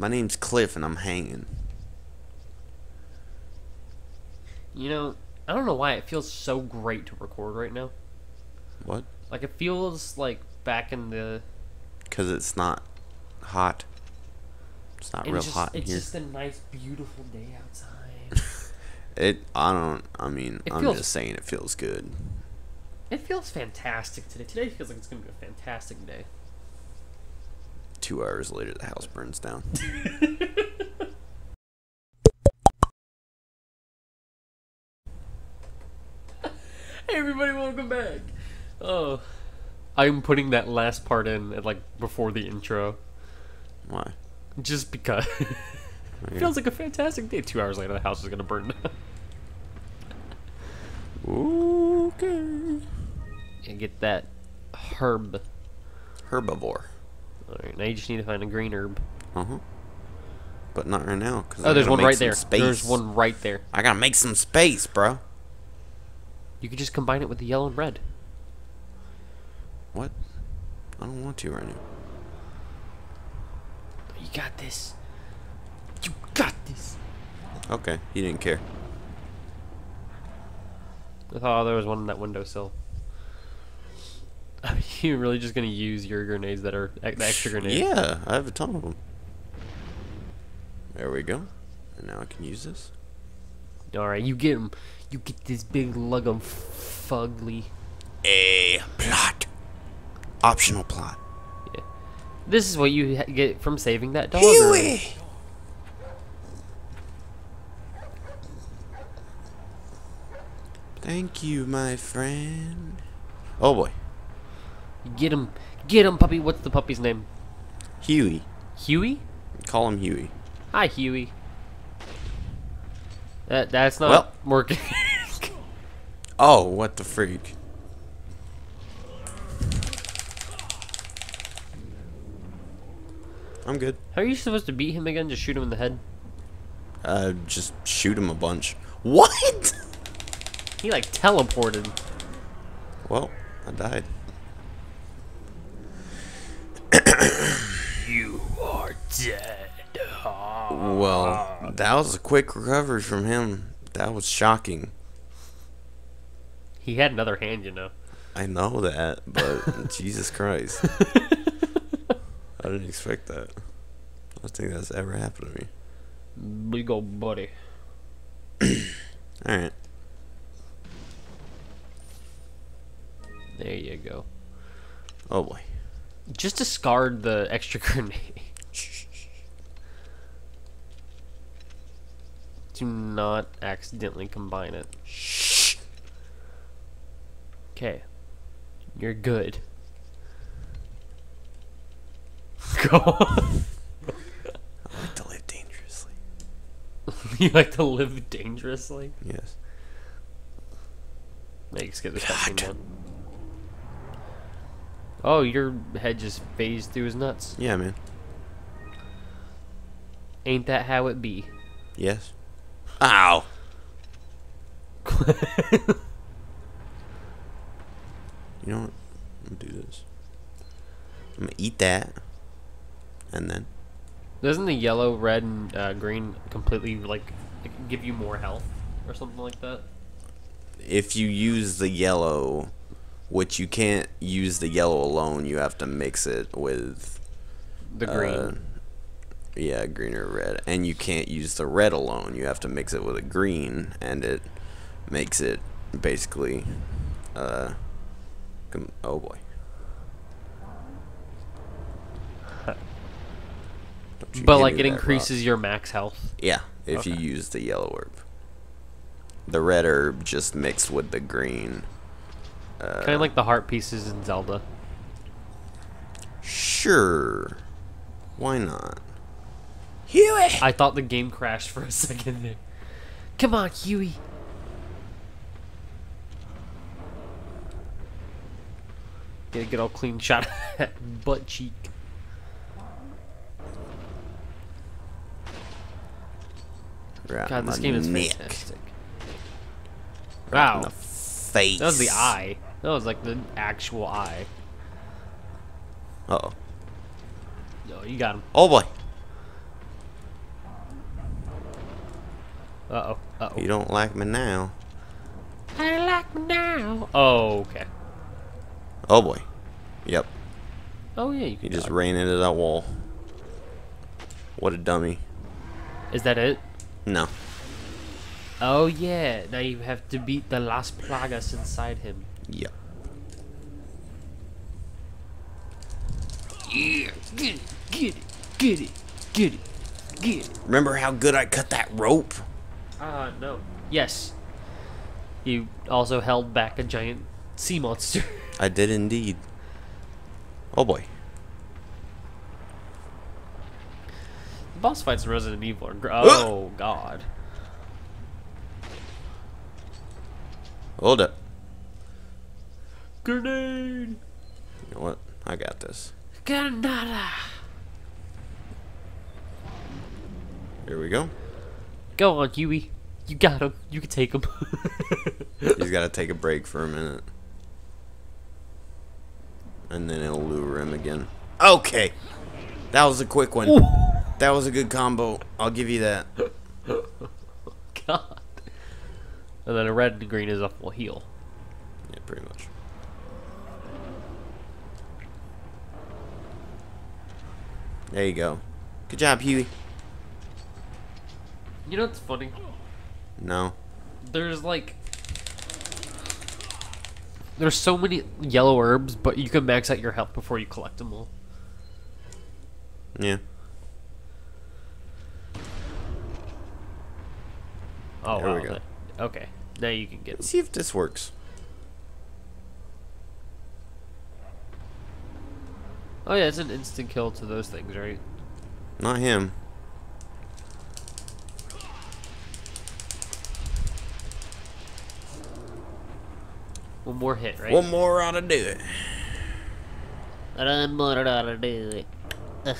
My name's Cliff, and I'm hanging. You know, I don't know why it feels so great to record right now. What? Like it feels like back in the. Because it's not hot. It's not It's real just, hot in It's here. just a nice, beautiful day outside. It. I don't. I mean, It I'm feels- just saying it feels good. it feels fantastic today. Today feels like it's gonna be a fantastic day. Two hours later, the house burns down. Hey everybody, welcome back. Oh, I'm putting that last part in at like before the intro, Why? just because. Okay. Feels like a fantastic day. Two hours later, the house is gonna burn down. Okay. and get that herb. Herbivore. All right, now you just need to find a green herb. Uh huh. But not right now. Cause Oh, I there's one make right there. Space. There's one right there. I gotta make some space, bro. You could just combine it with the yellow and red. What? I don't want to right now. You got this. You got this. Okay, he didn't care. I thought there was one in that windowsill. Are you really just gonna use your grenades that are the extra grenades? Yeah, I have a ton of them. There we go. And now I can use this. All right, you get 'em. You get this big lug of fugly. A plot. Optional plot. Yeah. This is what you ha- get from saving that dog. Huey! Thank you, my friend. Oh boy, get him. Get him, puppy. What's the puppy's name? Huey. Huey. Call him Huey. Hi, Huey. That that's not Well. working. Oh, what the freak? I'm good. How are you supposed to beat him again? Just shoot him in the head? Uh, just shoot him a bunch. What? He like teleported. Well, I died. You are dead. Well, that was a quick recovery from him. That was shocking. He had another hand, you know. I know that, but Jesus Christ. I didn't expect that. I don't think that's ever happened to me. Big old buddy. Alright. There you go. Oh boy. Just discard the extra grenade. Do not accidentally combine it. Okay. You're good. Go on. I like to live dangerously. you like to live dangerously? Yes. Make skip this God. Oh, your head just phased through his nuts. Yeah, man. Ain't that how it be? Yes. Ow. You know what? I'm gonna do this. I'm gonna eat that. And then. Doesn't the yellow, red, and uh, green completely like give you more health or something like that? if you use the yellow, which you can't use the yellow alone, you have to mix it with The green. uh, yeah, green or red, and you can't use the red alone. You have to mix it with a green, and it makes it basically. Uh, oh boy. But like it that rock. increases your max health. Yeah, if you use the yellow herb. The red herb just mixed with the green. Uh, kind of like the heart pieces in Zelda. Sure. Why not? Huey! I thought the game crashed for a second there. Come on, Huey. Get a good old clean shot butt cheek. Right God, this game is neck. fantastic. Right Wow, the face. that was the eye. That was like the actual eye. Uh oh. No, you got him. Oh boy. Uh oh. Uh You oh. don't like me now. I like me now. Oh, okay. Oh boy. Yep. Oh yeah, you He can just ran into that wall. What a dummy. Is that it? No. Oh yeah. Now you have to beat the Las Plagas inside him. Yep. Yeah. Get it. Get it. Get it. Get it. Get it. Remember how good I cut that rope? Uh no. Yes. You also held back a giant sea monster. I did indeed. Oh boy. The boss fights in Resident Evil are gr- Oh god. Hold up. Grenade. You know what? I got this. Granada. Here we go. Go on, Huey. You got him. You can take him. He's got to take a break for a minute. And then it'll lure him again. Okay. That was a quick one. That was a good combo. I'll give you that. God. And then a red and green is a full heal. Yeah, pretty much. There you go. Good job, Huey. You know what's funny? No. There's like there's so many yellow herbs, but you can max out your health before you collect them all. Yeah. Oh, There we go. okay, now you can get Let's see if this works. Oh yeah, it's an instant kill to those things, right? Not him. One more hit, right? One more ought to do it. One more to do it.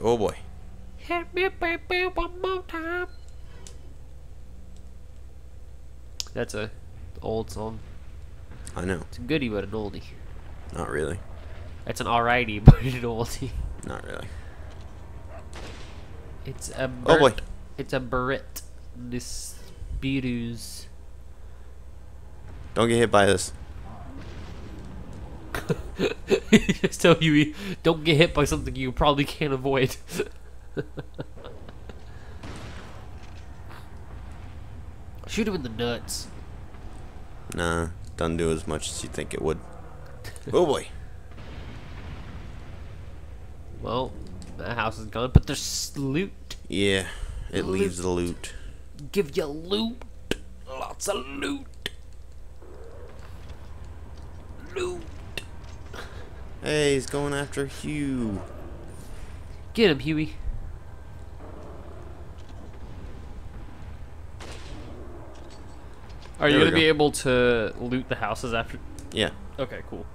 Oh boy. Hit me, baby, one more time. That's a old song. I know. It's a goodie, but an oldie. Not really. It's an alrighty, but an oldie. Not really. It's a Oh, boy. Bert- It's a Brit This Nispirus. Don't get hit by this. Just tell you, don't get hit by something you probably can't avoid. Shoot him in the nuts. Nah, doesn't do as much as you think it would. oh boy. Well, that house is gone, but there's loot. Yeah, it leaves the loot. Give you loot. Lots of loot. Loot. Hey, he's going after Hugh. Get him, Huey. Are you There we gonna be able to loot the houses after? Yeah, Okay, cool.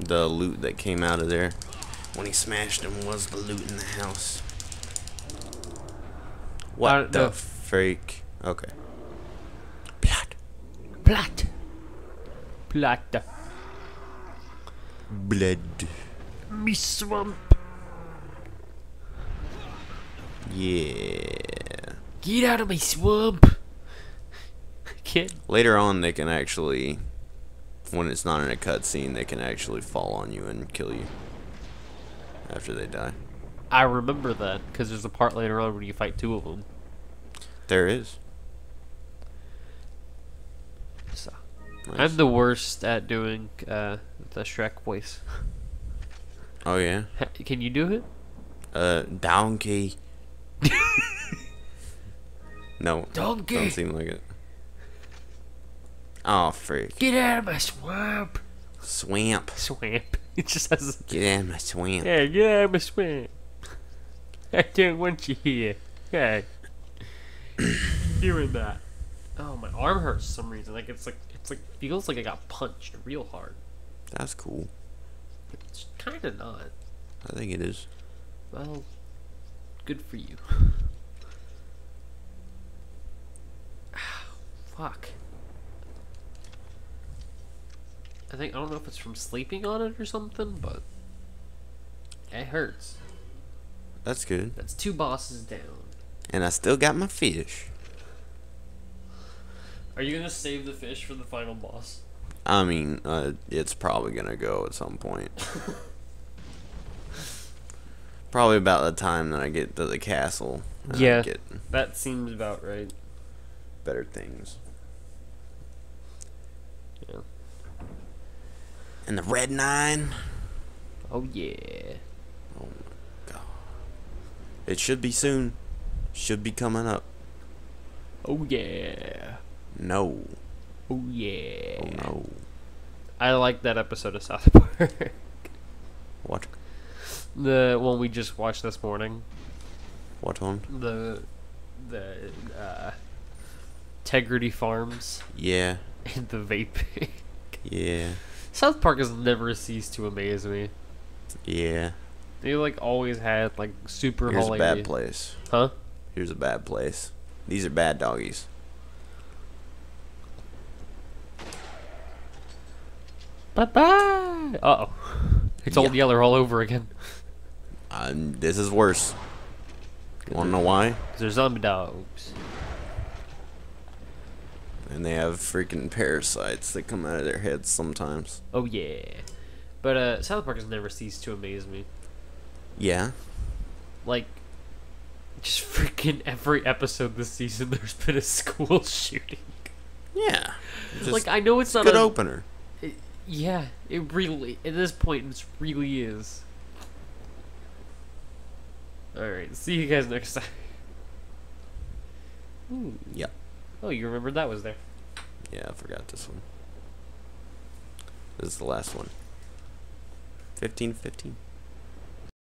the loot that came out of there when he smashed him was the loot in the house. What Uh, the no. freak? Okay. Blood. Plat. Plat. Blood. Me swamp. Yeah. Get out of my swamp. Kid. Later on, they can actually, when it's not in a cutscene, they can actually fall on you and kill you after they die. I remember that because there's a part later on when you fight two of them. There is. So. Nice. I'm the worst at doing uh, the Shrek voice. Oh yeah. Can you do it? Uh, donkey. no. Donkey. Don't seem like it. Oh freak. Get out of my swamp. Swamp. Swamp. It just has. Get out of my swamp. Yeah, get out of my swamp. I don't want you here. Hey. Hearing that. Oh, my arm hurts for some reason. Like it's like it's like feels like I got punched real hard. That's cool. It's kind of not. I think it is. Well, good for you. Fuck. I think I don't know if it's from sleeping on it or something, but it hurts. That's good. That's two bosses down. And I still got my fish. Are you gonna save the fish for the final boss? I mean, uh, it's probably gonna go at some point. probably about the time that I get to the castle. Yeah. Get That seems about right. better things. And the red nine. Oh yeah. Oh my god. It should be soon. Should be coming up. Oh yeah. No. Oh yeah. Oh no. I like that episode of South Park. What? the one we just watched this morning. What one? The the uh Integrity Farms Yeah. and the vaping. Yeah. South Park has never ceased to amaze me. Yeah. They like always had like super Here's a bad place. Huh? Here's a bad place. These are bad doggies. Bye bye. Uh oh. It's Old Yeah. Yeller all over again. Um, this is worse. You wanna know why? They're zombie dogs. And they have freaking parasites that come out of their heads sometimes. Oh yeah. But uh South Park has never ceased to amaze me. Yeah. Like just freaking every episode this season there's been a school shooting. Yeah. Like I know it's not good a, good opener. it- yeah, it really at this point it really is. Alright, see you guys next time. Ooh. Yep. Oh, you remembered that was there. Yeah, I forgot this one. This is the last one. 15 15.